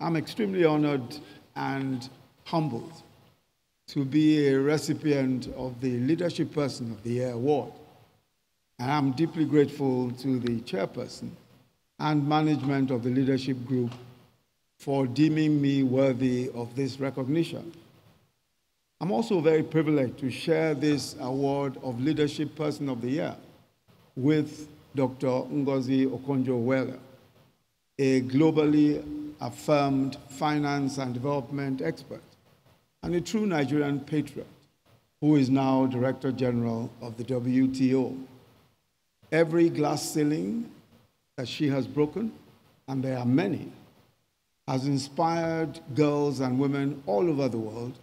I'm extremely honored and humbled to be a recipient of the Leadership Person of the Year award. And I'm deeply grateful to the chairperson and management of the leadership group for deeming me worthy of this recognition. I'm also very privileged to share this award of Leadership Person of the Year with Dr. Ngozi Okonjo-Iweala, a globally affirmed finance and development expert and a true Nigerian patriot who is now Director General of the WTO. Every glass ceiling that she has broken, and there are many, has inspired girls and women all over the world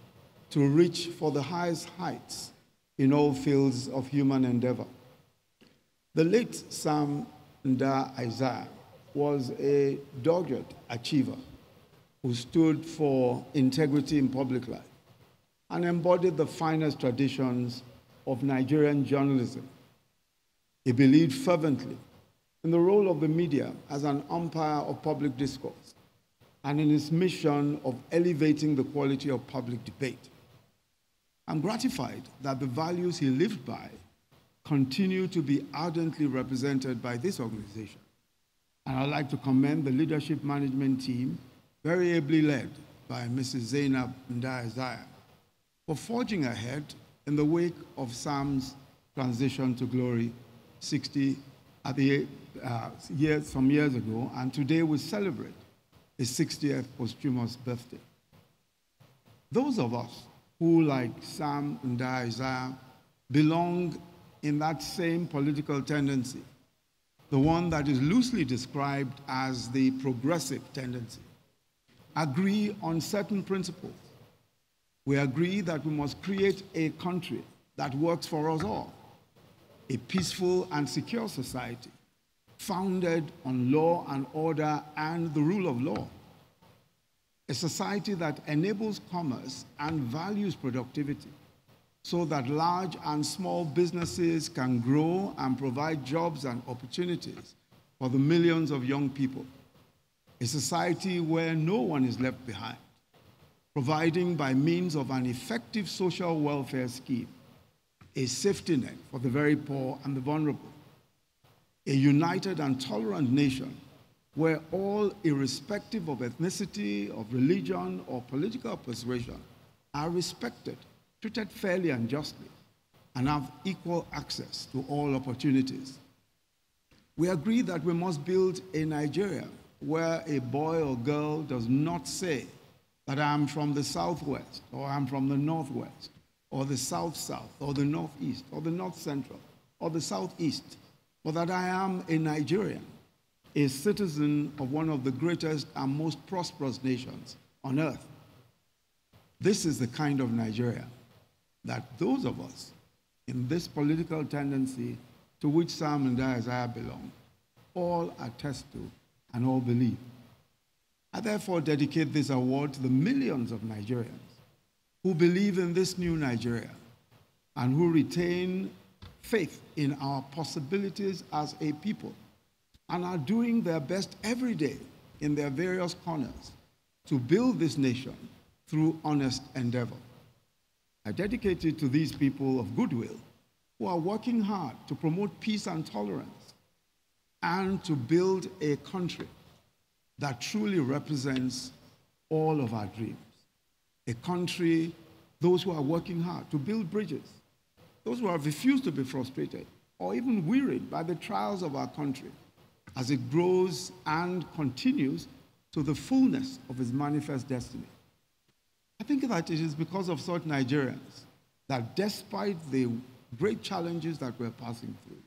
to reach for the highest heights in all fields of human endeavor. The late Sam Nda Isaiah was a dogged achiever who stood for integrity in public life and embodied the finest traditions of Nigerian journalism. He believed fervently in the role of the media as an umpire of public discourse and in its mission of elevating the quality of public debate. I'm gratified that the values he lived by continue to be ardently represented by this organization. And I'd like to commend the leadership management team, very ably led by Mrs. Zainab Ndai for forging ahead in the wake of Sam's transition to glory 60 at the uh, years, some years ago, and today we celebrate his 60th posthumous birthday. Those of us who, like Sam and belong in that same political tendency, the one that is loosely described as the progressive tendency, agree on certain principles. We agree that we must create a country that works for us all, a peaceful and secure society founded on law and order and the rule of law. A society that enables commerce and values productivity so that large and small businesses can grow and provide jobs and opportunities for the millions of young people. A society where no one is left behind, providing by means of an effective social welfare scheme a safety net for the very poor and the vulnerable a united and tolerant nation where all, irrespective of ethnicity, of religion, or political persuasion, are respected, treated fairly and justly, and have equal access to all opportunities. We agree that we must build a Nigeria where a boy or girl does not say that I'm from the southwest, or I'm from the northwest, or the south south, or the northeast, or the north central, or the southeast but that I am a Nigerian, a citizen of one of the greatest and most prosperous nations on earth. This is the kind of Nigeria that those of us in this political tendency to which Sam Nda Isaiah belong all attest to and all believe. I therefore dedicate this award to the millions of Nigerians who believe in this new Nigeria and who retain faith in our possibilities as a people and are doing their best every day in their various corners to build this nation through honest endeavor. I dedicate it to these people of goodwill who are working hard to promote peace and tolerance and to build a country that truly represents all of our dreams. A country, those who are working hard to build bridges, those who have refused to be frustrated or even wearied by the trials of our country as it grows and continues to the fullness of its manifest destiny. I think that it is because of such Nigerians that despite the great challenges that we're passing through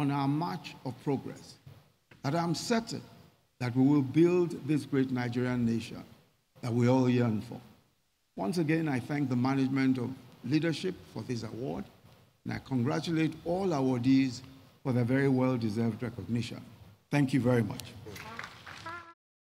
on our march of progress, that I'm certain that we will build this great Nigerian nation that we all yearn for. Once again, I thank the management of leadership for this award. And I congratulate all awardees for their very well-deserved recognition. Thank you very much.